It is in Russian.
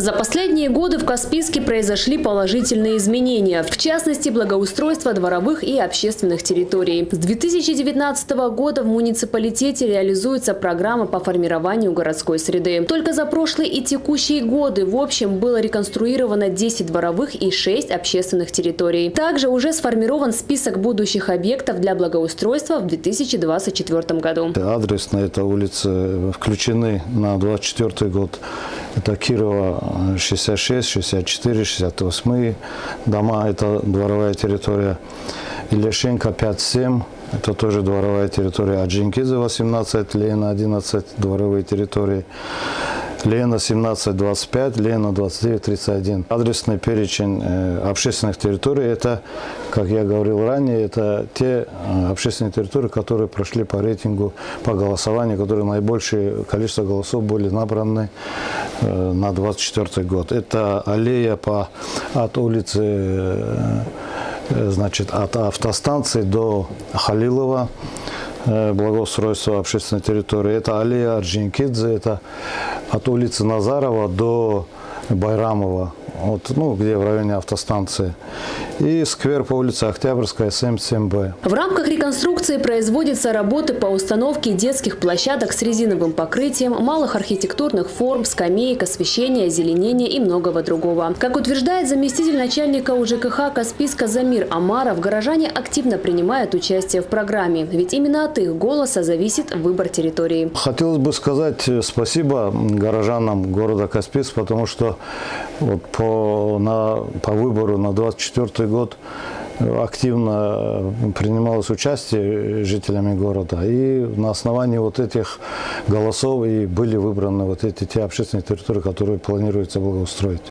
За последние годы в Каспийске произошли положительные изменения, в частности, благоустройство дворовых и общественных территорий. С 2019 года в муниципалитете реализуется программа по формированию городской среды. Только за прошлые и текущие годы в общем было реконструировано 10 дворовых и 6 общественных территорий. Также уже сформирован список будущих объектов для благоустройства в 2024 году. Адрес на этой улице включены на 2024 год. Это Кирова 66, 64, 68 дома. Это дворовая территория. Ильяшенко 5-7. Это тоже дворовая территория. Аджинкиза 18, Лена 11, дворовые территории. Лена 1725, Лена 2931. Адресный перечень э, общественных территорий, это, как я говорил ранее, это те э, общественные территории, которые прошли по рейтингу, по голосованию, которые наибольшее количество голосов были набраны э, на 24 год. Это аллея по, от улицы, значит, от автостанции до Халилова, благоустройство общественной территории. Это аллея Орджоникидзе, это от улицы Назарова до Байрамова, вот, ну, где в районе автостанции. И сквер по улице Октябрьская, 77Б. В рамках реконструкции производятся работы по установке детских площадок с резиновым покрытием, малых архитектурных форм, скамеек, освещения, озеленения и многого другого. Как утверждает заместитель начальника УЖКХ Каспийска Замир Амаров, горожане активно принимают участие в программе, ведь именно от их голоса зависит выбор территории. Хотелось бы сказать спасибо горожанам города Каспийск, потому что вот по, на, по выбору на 24 год активно принималось участие жителями города. И на основании вот этих голосов и были выбраны вот эти те общественные территории, которые планируется благоустроить.